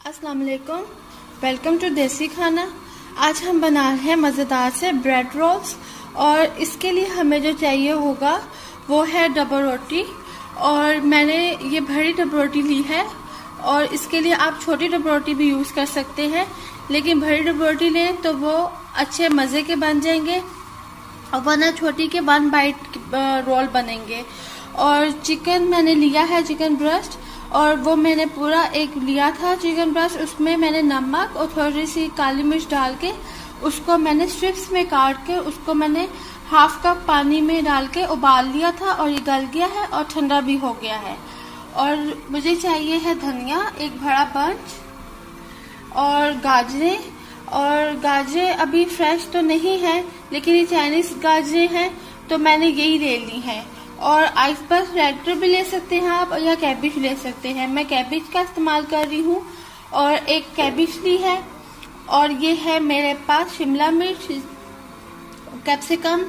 अस्सलाम वालेकुम welcome to देसी खाना आज हम बना रहे हैं मज़ेदार से ब्रेड रोल्स और इसके लिए हमें जो चाहिए होगा वो है डबल रोटी और मैंने ये भरी डबल रोटी ली है और इसके लिए आप छोटी डबल रोटी भी यूज़ कर सकते हैं, लेकिन भरी डबल रोटी लें तो वो अच्छे मज़े के बन जाएँगे और वरना छोटी के वन बाइट रोल बनेंगे। और चिकन मैंने लिया है चिकन ब्रस्ट और वो मैंने पूरा एक लिया था चिकन ब्रस्ट उसमें मैंने नमक और थोड़ी सी काली मिर्च डाल के उसको मैंने स्ट्रिप्स में काट के उसको मैंने हाफ़ कप पानी में डाल के उबाल लिया था और ये गल गया है और ठंडा भी हो गया है। और मुझे चाहिए है धनिया, एक बड़ा बंच और गाजरें। और गाजरें अभी फ्रेश तो नहीं है, लेकिन ये चाइनीज़ गाजरें हैं तो मैंने यही ले ली हैं। और आइस पास रेक्टर भी ले सकते हैं आप, या कैबिज ले सकते हैं। मैं कैबिज का इस्तेमाल कर रही हूँ और एक कैबिज ली है। और ये है मेरे पास शिमला मिर्च कैप्सिकम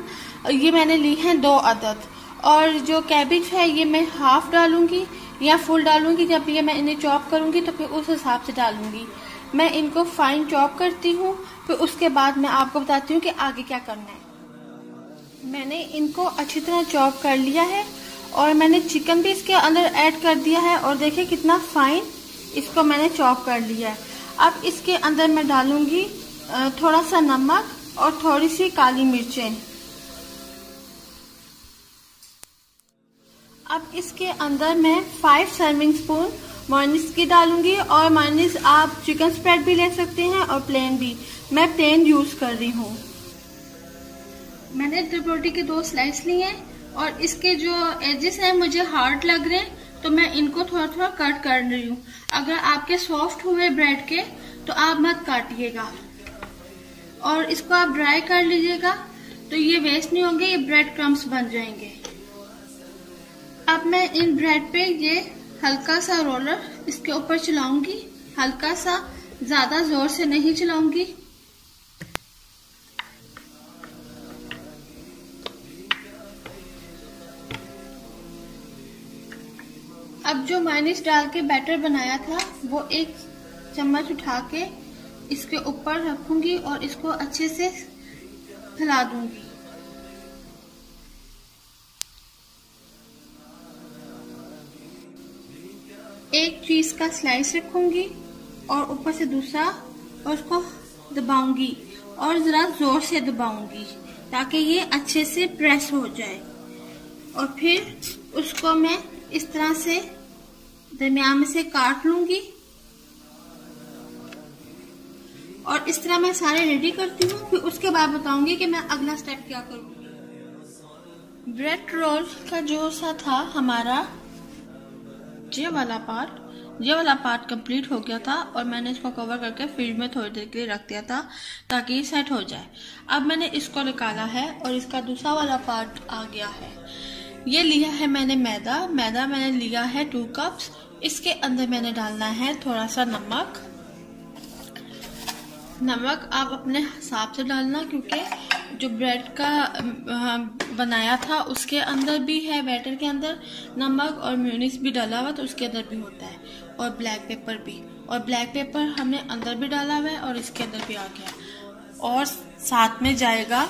ये मैंने ली है दो अदद। और जो कैबिज है, ये मैं हाफ़ डालूँगी। या फुल डालूँगी, जब ये मैं इन्हें चॉप करूँगी तो फिर उस हिसाब से डालूँगी। मैं इनको फाइन चॉप करती हूँ, फिर उसके बाद मैं आपको बताती हूँ कि आगे क्या करना है। मैंने इनको अच्छी तरह चॉप कर लिया है, और मैंने चिकन भी इसके अंदर ऐड कर दिया है, और देखिए कितना फाइन इसको मैंने चॉप कर लिया है। अब इसके अंदर मैं डालूँगी थोड़ा सा नमक और थोड़ी सी काली मिर्चें। अब इसके अंदर मैं फाइव सर्विंग स्पून मायनीस की डालूँगी और मायनीस आप चिकन स्प्रेड भी ले सकते हैं और प्लेन भी। मैं प्लेन यूज़ कर रही हूँ। मैंने ट्रिप रोटी के दो स्लाइस लिए हैं और इसके जो एजेस हैं मुझे हार्ड लग रहे हैं तो मैं इनको थोड़ा थोड़ा कट कर रही हूँ। अगर आपके सॉफ्ट हुए ब्रेड के तो आप मत काटिएगा। और इसको आप ड्राई कर लीजिएगा तो ये वेस्ट नहीं होंगे, ये ब्रेड क्रम्स बन जाएँगे। अब मैं इन ब्रेड पे ये हल्का सा रोलर इसके ऊपर चलाऊँगी। हल्का सा, ज़्यादा ज़ोर से नहीं चलाऊँगी। अब जो माइनिस डाल के बैटर बनाया था, वो एक चम्मच उठा के इसके ऊपर रखूँगी और इसको अच्छे से फैला दूँगी। चीज़ का स्लाइस रखूँगी और ऊपर से दूसरा और उसको दबाऊँगी और जरा ज़ोर से दबाऊँगी ताकि ये अच्छे से प्रेस हो जाए। और फिर उसको मैं इस तरह से दरमियान में से काट लूँगी। और इस तरह मैं सारे रेडी करती हूँ, फिर उसके बाद बताऊँगी कि मैं अगला स्टेप क्या करूँगी। ब्रेड रोल का जो सा था हमारा, ये वाला पार्ट ये वाला पार्ट कंप्लीट हो गया था और मैंने इसको कवर करके फ्रिज में थोड़ी देर के लिए रख दिया था, ताकि ये सेट हो जाए। अब मैंने इसको निकाला है और इसका दूसरा वाला पार्ट आ गया है। ये लिया है मैंने मैदा। मैदा मैंने लिया है टू कप्स इसके अंदर मैंने डालना है थोड़ा सा नमक। नमक आप अपने हिसाब से डालना, क्योंकि जो ब्रेड का बनाया था, उसके अंदर भी है बैटर के अंदर नमक और म्यूनिस भी डाला हुआ तो उसके अंदर भी होता है। और ब्लैक पेपर भी। और ब्लैक पेपर हमने अंदर भी डाला हुआ है और इसके अंदर भी आ गया और साथ में जाएगा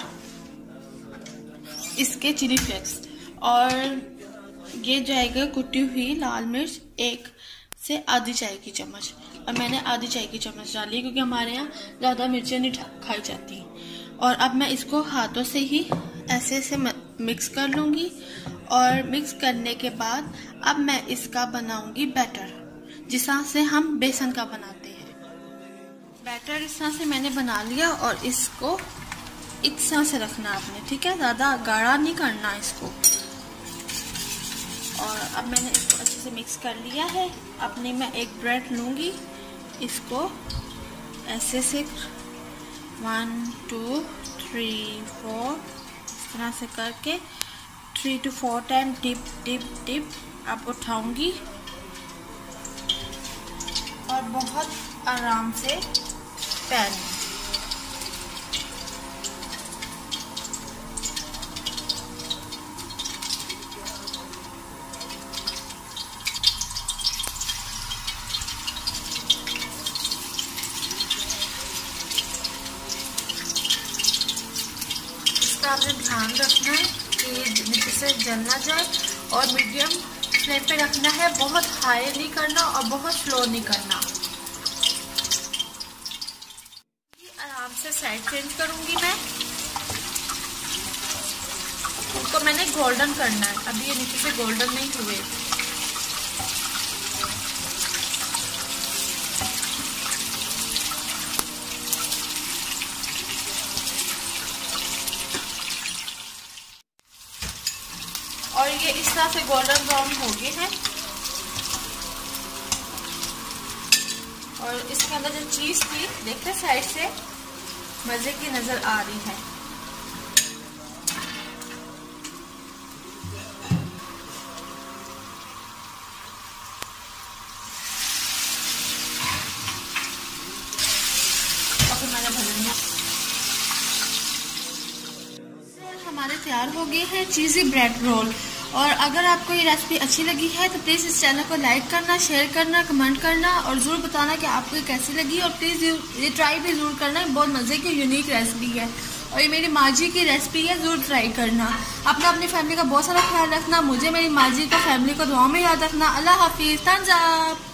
इसके चिली फ्लेक्स और ये जाएगा कुटी हुई लाल मिर्च, एक से आधी चाय की चम्मच। और मैंने आधी चाय की चम्मच डाली क्योंकि हमारे यहाँ ज़्यादा मिर्चें नहीं खाई जाती। और अब मैं इसको हाथों से ही ऐसे से मिक्स कर लूँगी। और मिक्स करने के बाद अब मैं इसका बनाऊँगी बैटर जिस से हम बेसन का बनाते हैं। बैटर इस तरह से मैंने बना लिया और इसको इस तरह से रखना आपने, ठीक है? ज़्यादा गाढ़ा नहीं करना इसको। और अब मैंने इसको अच्छे से मिक्स कर लिया है। अपने मैं एक ब्रेड लूँगी। इसको ऐसे से वन टू थ्री फोर इस तरह से करके three two four time dip dip dip अब उठाऊँगी। बहुत आराम से पैन इसका आपने ध्यान रखना है कि नीचे से जल ना जाए और मीडियम फ्लेम पे रखना है। बहुत हाई नहीं करना और बहुत स्लो नहीं करना आराम से साइड चेंज करूँगी मैं। उनको मैंने गोल्डन करना है। अभी ये नीचे से गोल्डन नहीं हुए। और ये इस तरह से गोल्डन ब्राउन हो गए हैं। और इसके अंदर जो चीज़ थी, देखते साइड से। मज़े की नज़र आ रही है। हमारे तैयार हो गए हैं चीज़ी ब्रेड रोल। और अगर आपको ये रेसिपी अच्छी लगी है तो प्लीज़ इस चैनल को लाइक करना शेयर करना कमेंट करना और ज़रूर बताना कि आपको ये कैसी लगी और प्लीज़ ये ट्राई भी ज़रूर करना। बहुत मज़े की यूनिक रेसिपी है और ये मेरी माँ जी की रेसिपी है, ज़रूर ट्राई करना। अपना अपनी फैमिली का बहुत सारा ख्याल रखना, मुझे मेरी माँ जी को फैमिली को दुआ में याद रखना। अल्लाह हाफिज़ तंजाब